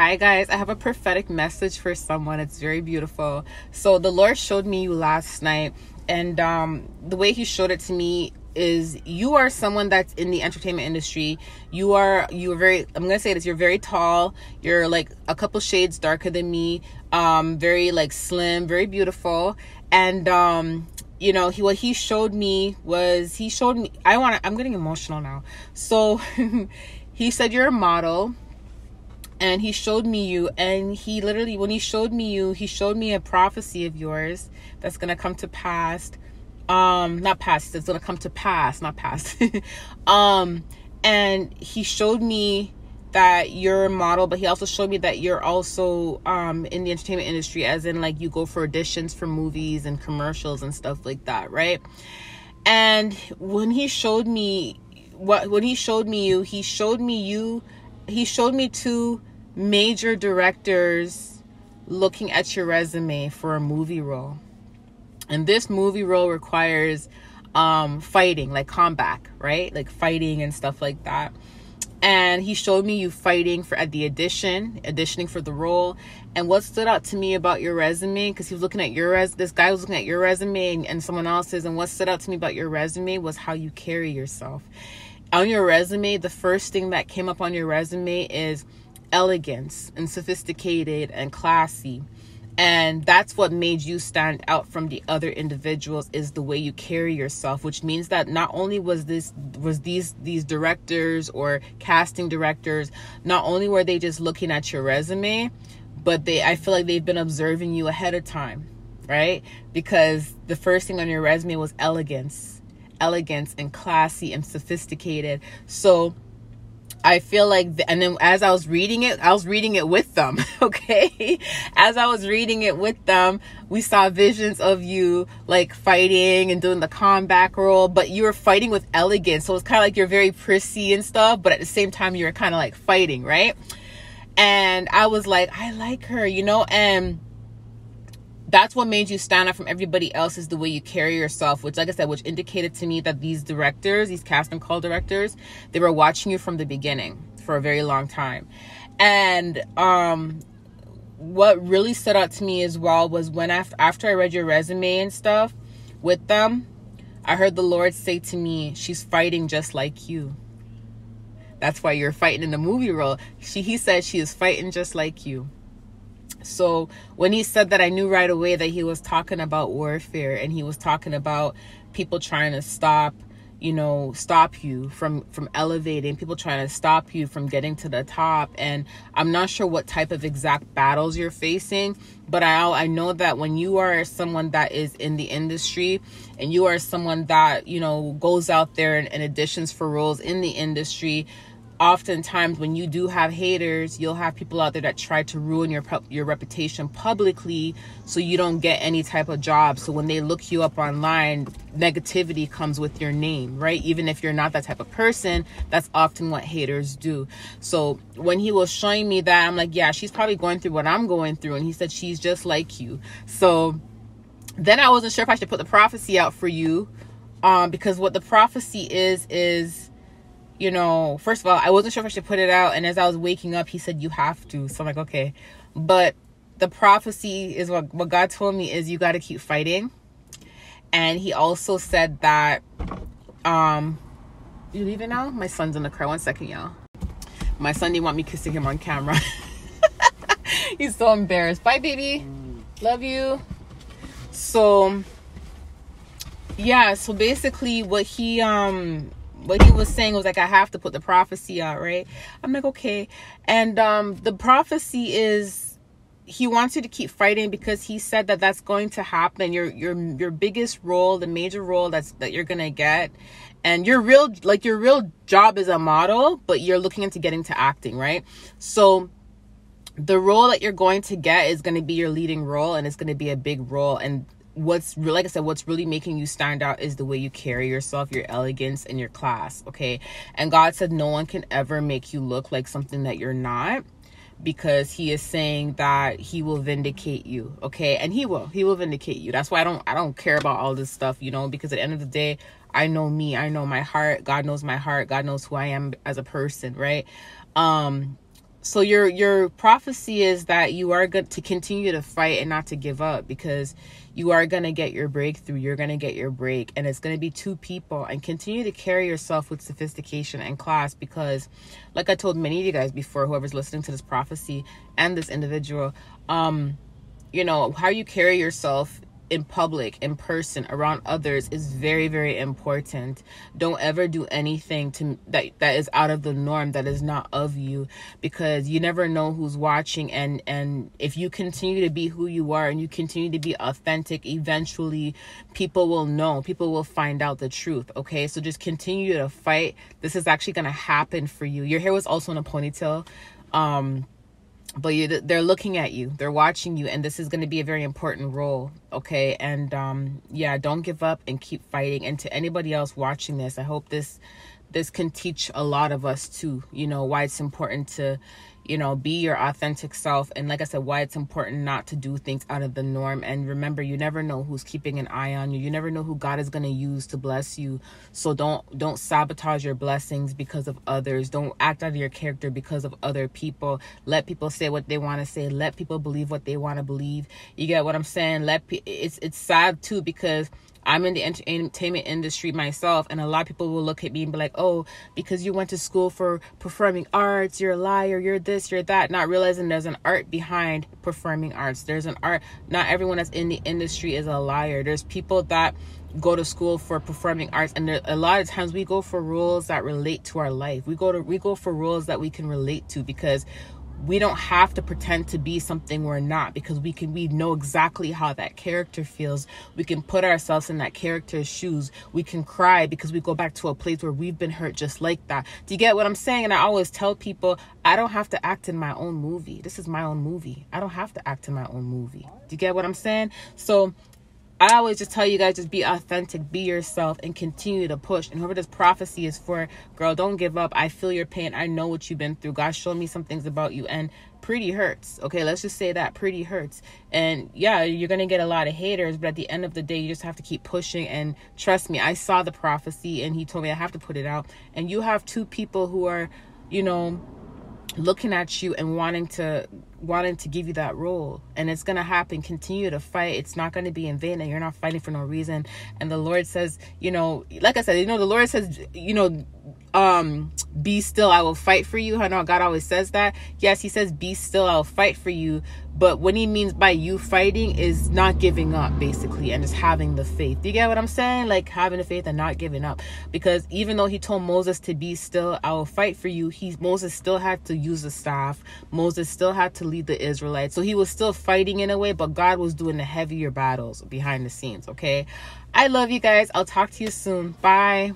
Hi, guys. I have a prophetic message for someone. It's very beautiful. So, the Lord showed me you last night, and um, the way He showed it to me is you are someone that's in the entertainment industry. You are you are very I'm gonna say this, you're very tall, you're like a couple shades darker than me, um, very like slim, very beautiful. And um, you know, he what he showed me was he showed me I wanna I'm getting emotional now. So he said you're a model and he showed me you and he literally when he showed me you he showed me a prophecy of yours that's gonna come to pass. Um not past it's gonna come to pass not past um and he showed me that you're a model but he also showed me that you're also um in the entertainment industry as in like you go for auditions for movies and commercials and stuff like that right? And when he showed me what when he showed me you he showed me you he showed me two major directors looking at your resume for a movie role. And this movie role requires um fighting, like combat, right? Like fighting and stuff like that. And he showed me you fighting for at the audition, auditioning for the role. And what stood out to me about your resume, because he was looking at your res this guy was looking at your resume and, and someone else's, and what stood out to me about your resume was how you carry yourself. On your resume, the first thing that came up on your resume is elegance and sophisticated and classy. And that's what made you stand out from the other individuals is the way you carry yourself which means that not only was this was these these directors or casting directors not only were they just looking at your resume but they i feel like they've been observing you ahead of time right? Because the first thing on your resume was elegance elegance and classy and sophisticated. So I feel like, the, and then as I was reading it, I was reading it with them. Okay. As I was reading it with them, we saw visions of you like fighting and doing the combat role, but you were fighting with elegance. So it's kind of like you're very prissy and stuff, but at the same time, you were kind of like fighting, right? And I was like, I like her, you know, and that's what made you stand out from everybody else is the way you carry yourself which like i said which indicated to me that these directors these cast and call directors they were watching you from the beginning for a very long time. And um what really stood out to me as well was when after, after i read your resume and stuff with them i heard the lord say to me she's fighting just like you. That's why you're fighting in the movie role. She he said she is fighting just like you so when he said that, I knew right away that he was talking about warfare and he was talking about people trying to stop you know stop you from from elevating people trying to stop you from getting to the top. And i'm not sure what type of exact battles you're facing but i i know that when you are someone that is in the industry and you are someone that you know goes out there and, and auditions for roles in the industry oftentimes when you do have haters you'll have people out there that try to ruin your your reputation publicly so you don't get any type of job. So when they look you up online negativity comes with your name right? Even if you're not that type of person that's often what haters do. So when he was showing me that i'm like yeah she's probably going through what i'm going through. And he said she's just like you. So then i wasn't sure if i should put the prophecy out for you um because what the prophecy is is you know, first of all, I wasn't sure if I should put it out. And as I was waking up, he said, You have to. So I'm like, Okay. But the prophecy is what, what God told me is you got to keep fighting. And he also said that, um, you leaving now? My son's in the car. One second, y'all. My son didn't want me kissing him on camera. He's so embarrassed. Bye, baby. Love you. So, yeah. So basically, what he um what he was saying was like I have to put the prophecy out, right? I'm like, okay. And um the prophecy is he wants you to keep fighting because he said that that's going to happen. Your your your biggest role, the major role that's that you're to get and your real like your real job is a model, but you're looking into getting to acting, right? So the role that you're going to get is going to be your leading role and it's going to be a big role and what's like I said, what's really making you stand out is the way you carry yourself, your elegance, and your class. Okay. And God said no one can ever make you look like something that you're not because he is saying that he will vindicate you okay and he will he will vindicate you that's why i don't i don't care about all this stuff you know because at the end of the day i know me i know my heart god knows my heart god knows who i am as a person right um so your your prophecy is that you are going to continue to fight and not to give up because you are going to get your breakthrough you're going to get your break and it's going to be two people and continue to carry yourself with sophistication and class because like i told many of you guys before whoever's listening to this prophecy and this individual um you know how you carry yourself in public, in person, around others is very, very important. Don't ever do anything to that that is out of the norm, that is not of you, because you never know who's watching. And and if you continue to be who you are and you continue to be authentic, eventually people will know. People will find out the truth. Okay, so just continue to fight. This is actually gonna happen for you. Your hair was also in a ponytail. Um but you, they're looking at you. They're watching you and this is going to be a very important role okay? And um yeah don't give up and keep fighting. And to anybody else watching this i hope this this can teach a lot of us too you know why it's important to you know, be your authentic self. And like I said, why it's important not to do things out of the norm. And remember, you never know who's keeping an eye on you. You never know who God is going to use to bless you. So don't don't sabotage your blessings because of others. Don't act out of your character because of other people. Let people say what they want to say. Let people believe what they want to believe. You get what I'm saying? Let it's it's sad too because I'm in the entertainment industry myself, and a lot of people will look at me and be like, oh, because you went to school for performing arts, you're a liar, you're this, you're that, not realizing there's an art behind performing arts. There's an art, not everyone that's in the industry is a liar. There's people that go to school for performing arts and there, a lot of times we go for roles that relate to our life we go to we go for roles that we can relate to because we don't have to pretend to be something we're not because we can we know exactly how that character feels. We can put ourselves in that character's shoes. We can cry because we go back to a place where we've been hurt just like that. Do you get what i'm saying? And i always tell people i don't have to act in my own movie. This is my own movie. I don't have to act in my own movie. Do you get what i'm saying? So I always just tell you guys just be authentic, be yourself, and continue to push. And whoever this prophecy is for, girl, don't give up. I feel your pain. I know what you've been through. God showed me some things about you, and pretty hurts. Okay, let's just say that pretty hurts. And yeah, you're gonna get a lot of haters, but at the end of the day, you just have to keep pushing. And trust me, I saw the prophecy, and he told me I have to put it out. And you have two people who are, you know, looking at you and wanting to wanting to give you that role. And it's going to happen. Continue to fight. It's not going to be in vain and you're not fighting for no reason. And the lord says you know like i said you know the lord says you know um be still i will fight for you. I know god always says that. Yes he says be still i'll fight for you. But what he means by you fighting is not giving up basically and just having the faith. You get what i'm saying? Like having the faith and not giving up. Because even though he told moses to be still i will fight for you he moses still had to use the staff. Moses still had to lead the israelites. So he was still fighting in a way but god was doing the heavier battles behind the scenes okay? I love you guys. I'll talk to you soon. Bye